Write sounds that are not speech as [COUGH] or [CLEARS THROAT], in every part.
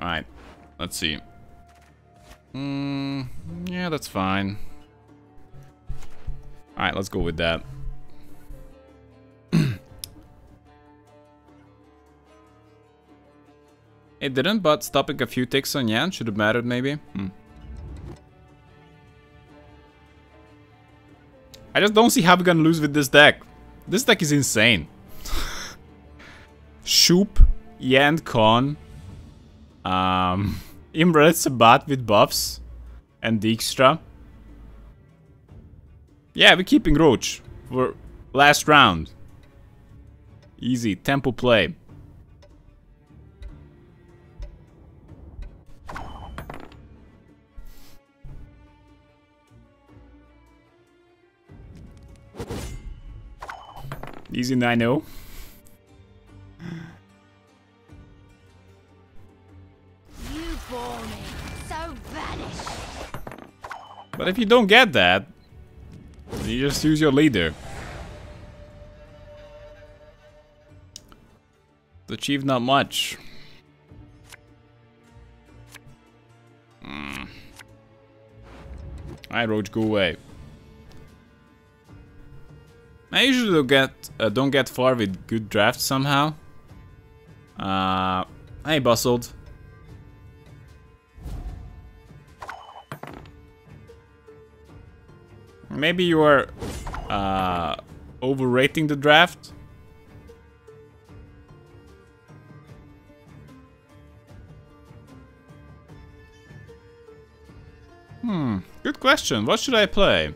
Alright, let's see. Mm, yeah, that's fine. Alright, let's go with that. [CLEARS THROAT] it didn't, but stopping a few ticks on Yan should have mattered maybe. Hmm. I just don't see how we're gonna lose with this deck. This deck is insane. [LAUGHS] Shupe, Yan Con, um, [LAUGHS] Imra Sabat with buffs, and Dijkstra. Yeah, we're keeping Roach for last round. Easy, tempo play. Easy 9-0. But if you don't get that, you just use your leader. To achieve not much. Hmm. Alright, Roach, go away. I usually don't get uh, don't get far with good drafts somehow. Uh, hey, bustled. Maybe you are uh, overrating the draft. Hmm, good question. What should I play?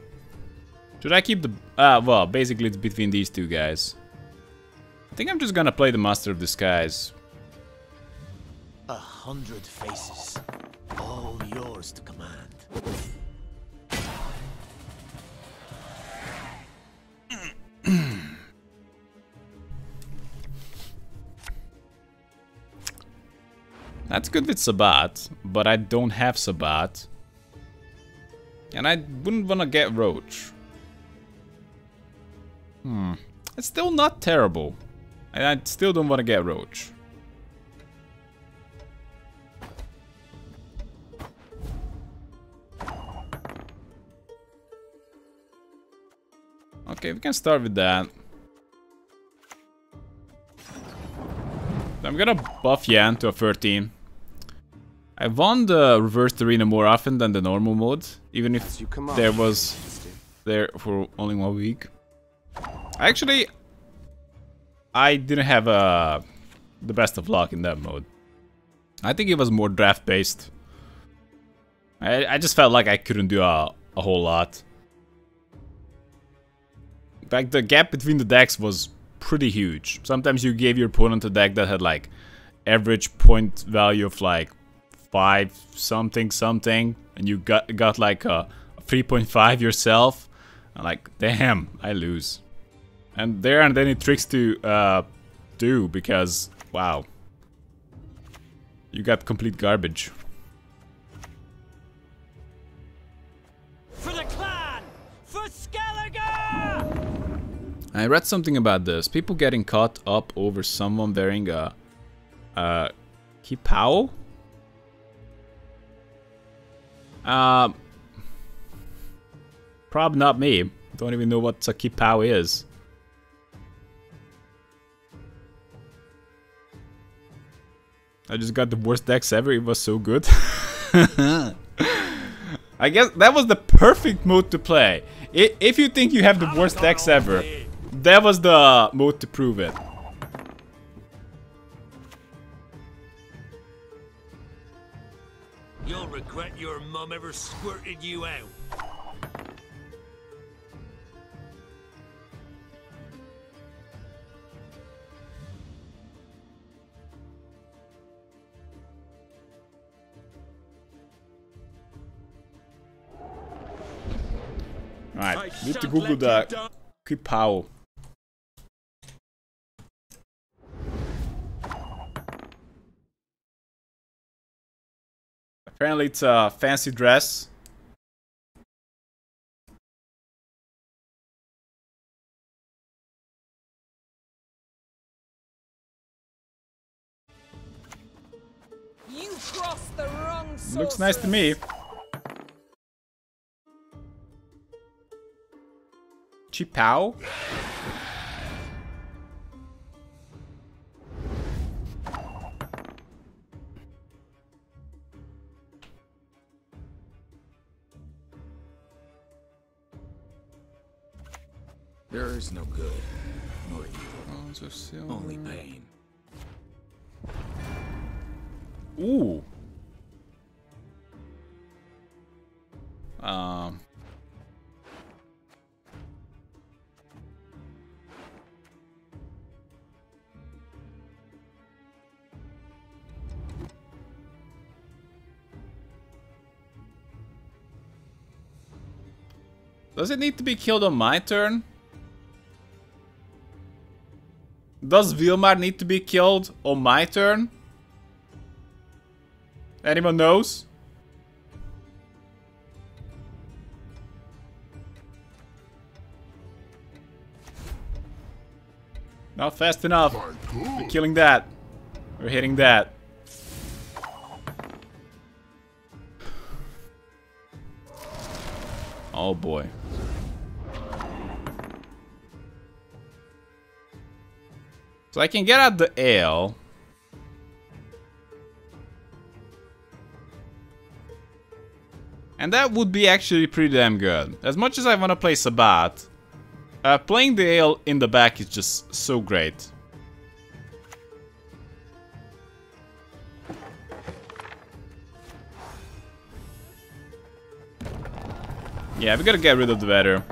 Should I keep the... Uh, well, basically it's between these two guys. I think I'm just gonna play the Master of Disguise. A hundred faces, all yours to command. That's good with Sabat, but I don't have Sabat. And I wouldn't want to get Roach. Hmm. It's still not terrible. And I still don't want to get Roach. Okay, we can start with that. I'm gonna buff Yan to a 13. I won the reversed arena more often than the normal mode, even if there was there for only one week. Actually, I didn't have uh, the best of luck in that mode. I think it was more draft based. I, I just felt like I couldn't do a, a whole lot. Like the gap between the decks was pretty huge. Sometimes you gave your opponent a deck that had like average point value of like 5 something something and you got got like a 3.5 yourself. I'm like, damn, I lose. And there aren't any tricks to uh, do because, wow. You got complete garbage. For the clan! For Skellige! I read something about this. People getting caught up over someone wearing a... Uh, Kipao? Uh, probably not me. Don't even know what a Kipao is. I just got the worst decks ever. It was so good. [LAUGHS] I guess that was the perfect mode to play. If you think you have the worst decks ever, that was the mode to prove it. You'll regret your mum ever squirted you out. Alright, need to Google the Kipao. It's a uh, fancy dress. You Looks nice to me. Chipao? Evil, only pain. Ooh. Um. Does it need to be killed on my turn? Does Vilmar need to be killed on my turn? Anyone knows? Not fast enough. We're killing that. We're hitting that. Oh boy. So I can get out the ale. And that would be actually pretty damn good. As much as I want to play Sabat, uh, playing the ale in the back is just so great. Yeah, we gotta get rid of the weather.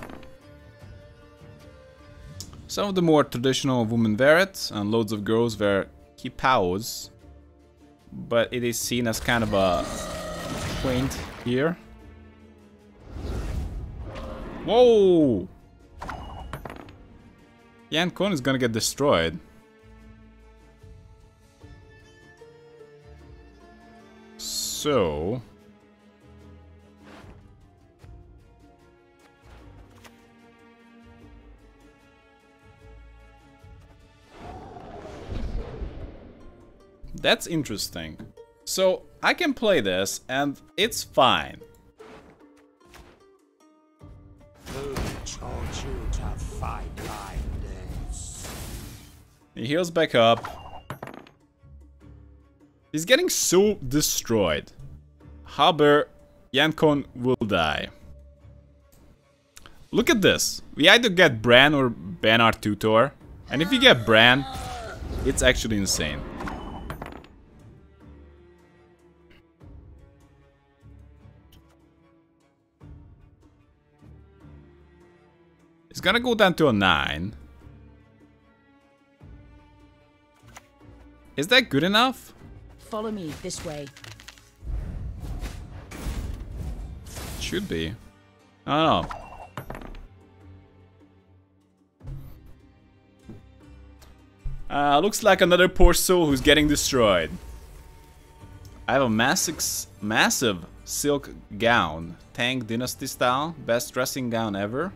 Some of the more traditional women wear it, and loads of girls wear kipaos. But it is seen as kind of a quaint here. Whoa! Yan Kon is gonna get destroyed. So... That's interesting. So, I can play this, and it's fine. He heals back up. He's getting so destroyed. Haber, Yankon will die. Look at this. We either get Bran or Ban Ard Tutor. And if you get Bran, it's actually insane. It's gonna go down to a 9. Is that good enough? Follow me this way. Should be. I don't know. Uh, looks like another poor soul who's getting destroyed. I have a massive, massive silk gown. Tang Dynasty style. Best dressing gown ever.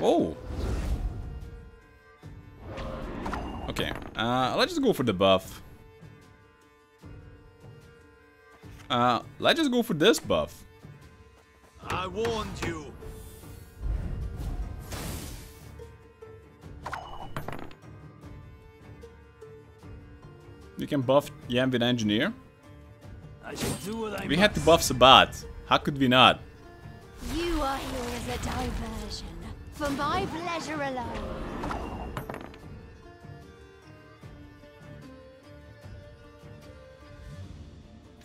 Business, that. Whoa. Okay, uh, let's just go for the buff. Uh, let's just go for this buff. I warned you. You can buff Yambin Engineer. I shall do what I We had to buff Sabat. How could we not? You are here as a diversion, for my pleasure alone.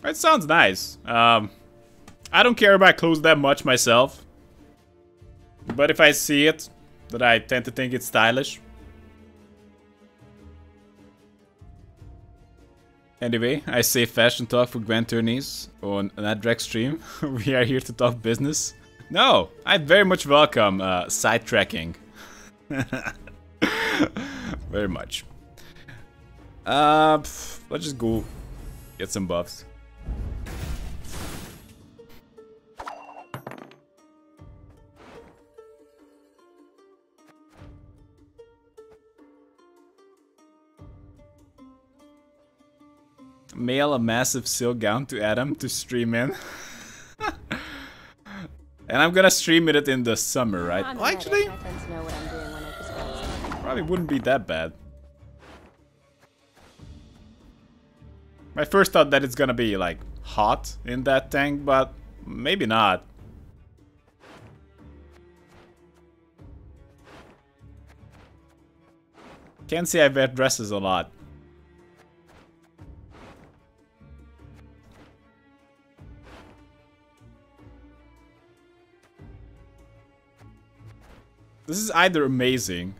It sounds nice. Um, I don't care about clothes that much myself. But if I see it, that I tend to think it's stylish. Anyway, I say fashion talk for Grand Turney's on an Adrex stream. [LAUGHS] we are here to talk business. No, I very much welcome uh, sidetracking. [LAUGHS] very much. Uh, pff, let's just go get some buffs. Mail a massive silk gown to Adam to stream in. [LAUGHS] and I'm gonna stream it in the summer, right? I'm Well, actually, medic. I tend to know what I'm doing when I prescribe something. probably wouldn't be that bad. My first thought that it's gonna be like hot in that tank, but maybe not. Can't say I wear dresses a lot. This is either amazing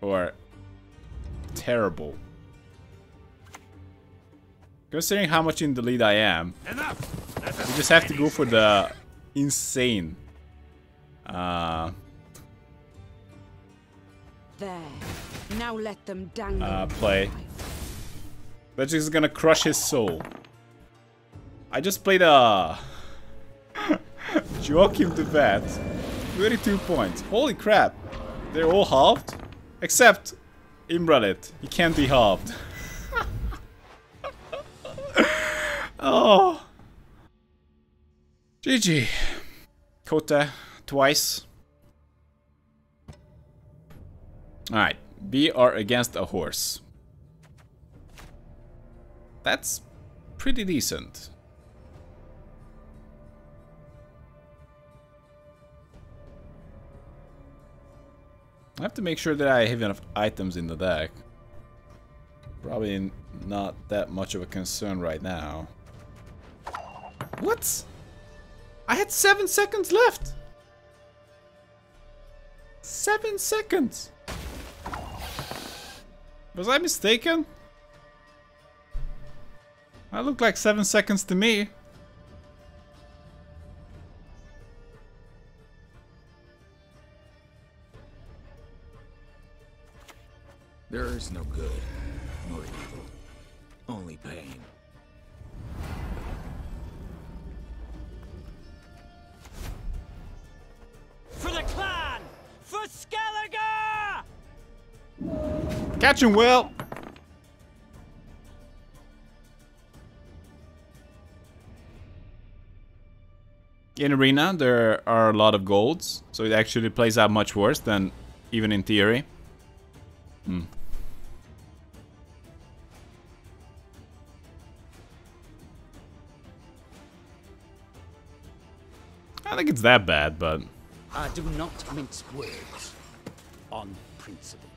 or terrible. Considering how much in the lead I am, you just have to go for the insane uh, There. Now let them dangle. uh, play. That's just gonna crush his soul. I just played a [LAUGHS] Joachim to bat. 32 points. Holy crap. They're all halved. Except Imlerith. He can't be halved. [LAUGHS] oh. GG. Kota twice. Alright. We are against a horse. That's pretty decent. I have to make sure that I have enough items in the deck. Probably not that much of a concern right now. What? I had seven seconds left! Seven seconds! Was I mistaken? That looked like seven seconds to me. Catch him, Will! In Arena, there are a lot of golds, so it actually plays out much worse than even in theory. Hmm. I think it's that bad, but I do not mince words on principle.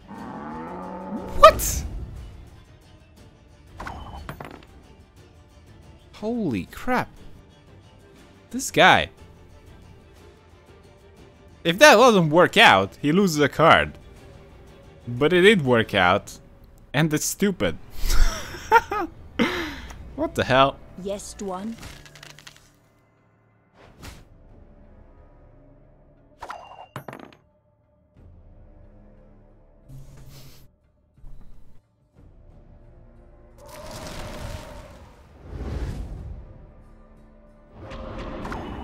What? Holy crap. This guy. If that doesn't work out, he loses a card. But it did work out. And it's stupid. [LAUGHS] what the hell? Yes, Dwan.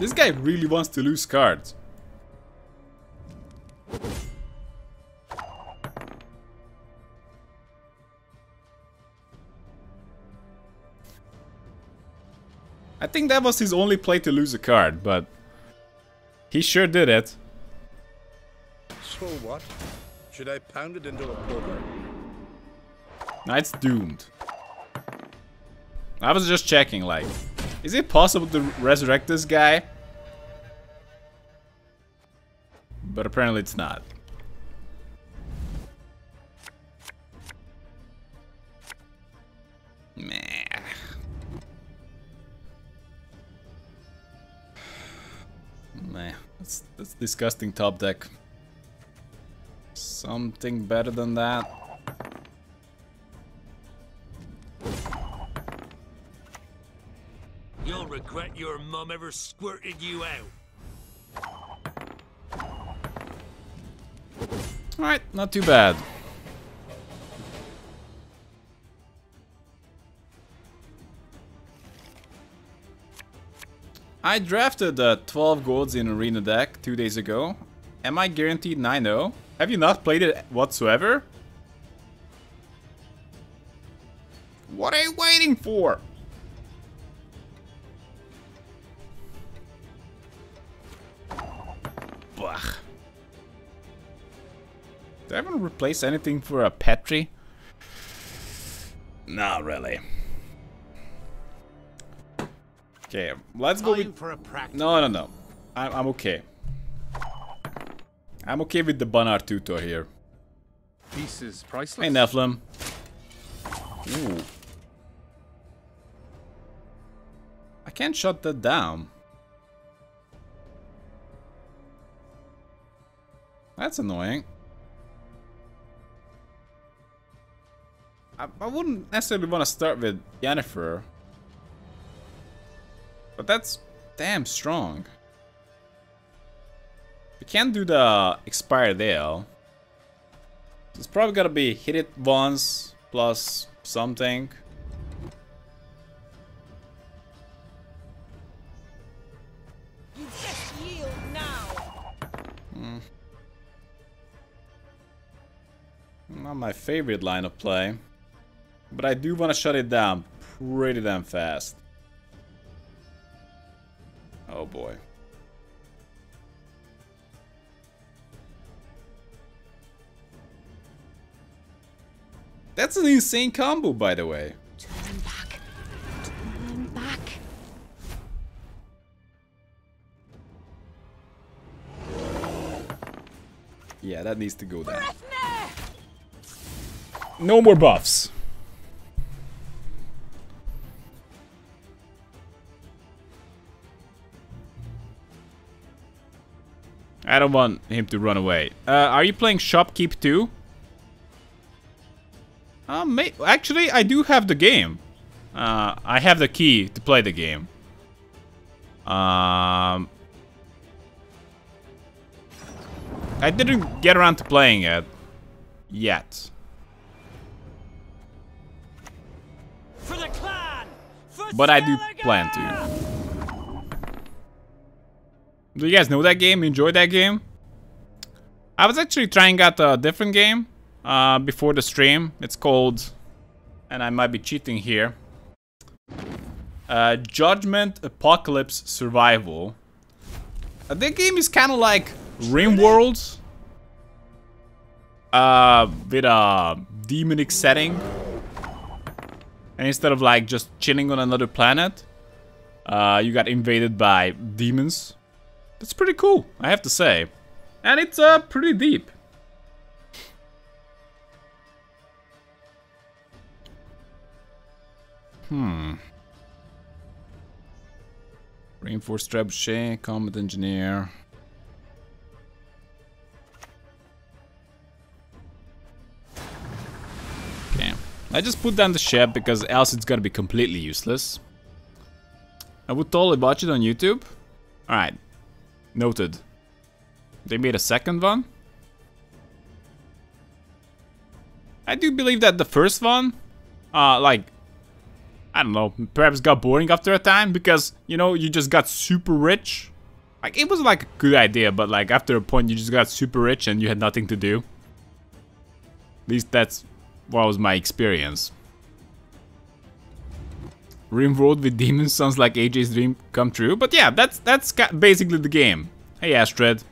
This guy really wants to lose cards. I think that was his only play to lose a card, but he sure did it. So what? Should I pound it into a poker? Now it's doomed. I was just checking, like, is it possible to resurrect this guy? But apparently it's not. Meh. Meh. That's, that's disgusting top deck. Something better than that. You'll regret your mum ever squirted you out. Alright, not too bad. I drafted uh, 12 golds in Arena deck two days ago. Am I guaranteed 9-0? Have you not played it whatsoever? What are you waiting for? Do I want to replace anything for a Petri? Not really. Okay, let's go with... for a practice. No, no, no. I'm, I'm okay. I'm okay with the Ban Ard tutor here. Peace is priceless. Hey, Nephilim. Ooh. I can't shut that down. That's annoying. I, I wouldn't necessarily want to start with Yennefer. But that's damn strong. We can't do the Expire Dale. It's probably gonna be hit it once plus something. You just yield now. Hmm. Not my favorite line of play. But I do want to shut it down pretty damn fast. Oh boy. That's an insane combo, by the way. Turn back. Turn back. Yeah, that needs to go down. No more buffs. I don't want him to run away. Uh, are you playing Shopkeep too? Uh, may actually, I do have the game. Uh, I have the key to play the game. Um, I didn't get around to playing it yet. For the clan! For But I do plan to. Do you guys know that game? Enjoy that game? I was actually trying out a different game uh, before the stream. It's called, and I might be cheating here, uh, Judgment Apocalypse Survival. Uh, that game is kind of like RimWorld uh, with a demonic setting. And instead of like just chilling on another planet, uh, you got invaded by demons. That's pretty cool, I have to say. And it's uh, pretty deep. Hmm. Reinforced trebuchet, combat engineer. Okay. I just put down the ship because else it's gonna be completely useless. I would totally watch it on YouTube. Alright. Noted. They made a second one. I do believe that the first one, uh, like, I don't know, perhaps got boring after a time because, you know, you just got super rich. Like, it was like a good idea, but like after a point you just got super rich and you had nothing to do. At least that's what was my experience. Rimworld with demons sounds like AJ's dream come true, but yeah, that's that's basically the game. Hey Astrid.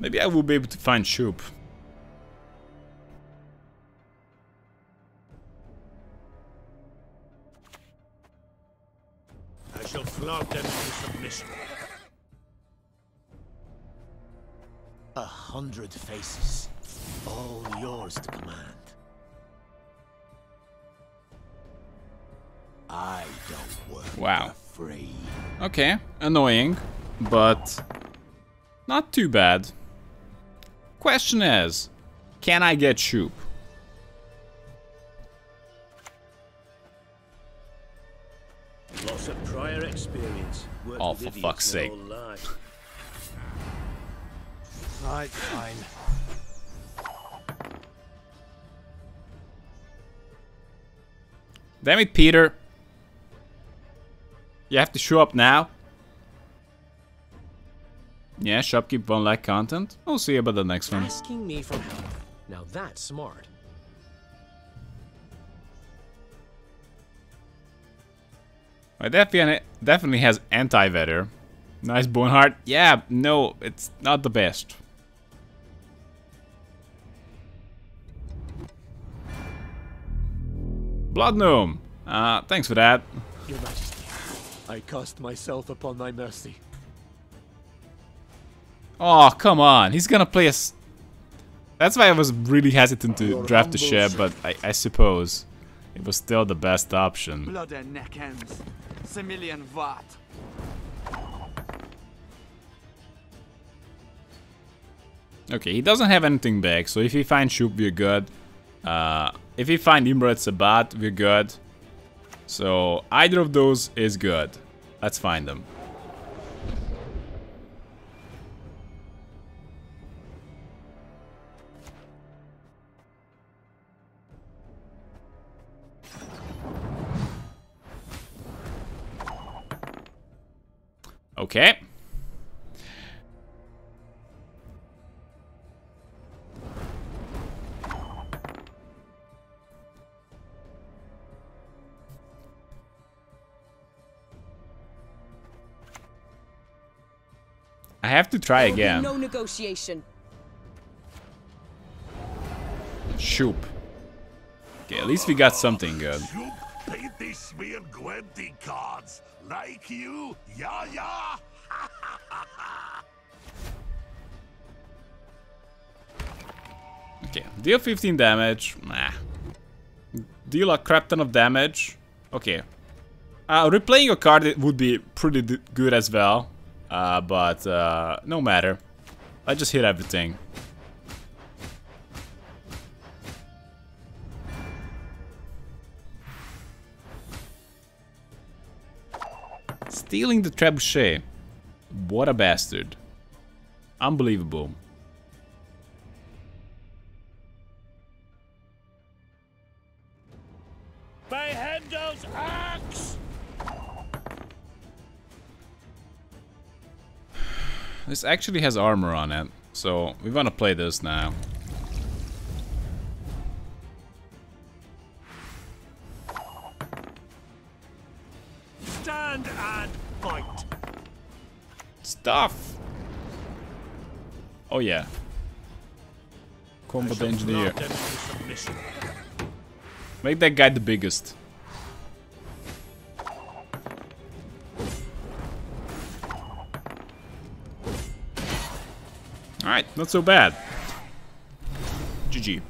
Maybe I will be able to find Shupe. Hundred faces, all yours to command. I don't work Wow. free. Okay, annoying, but not too bad. Question is, can I get Shupe? Lots of prior experience. Worked Oh, for fuck's sake. Whole life. Right, fine. Damn it, Peter. You have to show up now. Yeah, shopkeep won't like content. We'll see about the next one. Asking me for help. Now that's smart. It definitely, definitely has anti-vetter. Nice bone heart. Yeah, no, it's not the best. Blood Gnome. Uh, thanks for that. Your Majesty, I cast myself upon thy mercy. Oh, come on. He's gonna play us. That's why I was really hesitant to draft the Shep, but I, I suppose it was still the best option. Blood and neck ends. Semillion Watt. Okay, he doesn't have anything back, so if he finds Shupe, we're good. Uh, if we find Imrad Sabat, we're good. So either of those is good. Let's find them. Okay. I have to try There will be again. No negotiation. Shupe. Okay, at least we got something good. You paid this me Gwenty cards. Like you? Yeah, yeah. [LAUGHS] Okay, deal 15 damage. Nah. Deal a crap ton of damage. Okay. Uh, replaying a card would be pretty good as well. Uh, but uh, no matter. I just hit everything. Stealing the trebuchet. What a bastard. Unbelievable. Axe! This actually has armor on it, so we want to play this now. Stand and fight. Stuff! Oh yeah. Combat engineer. Not them to submission. Make that guy the biggest. Alright, not so bad. GG.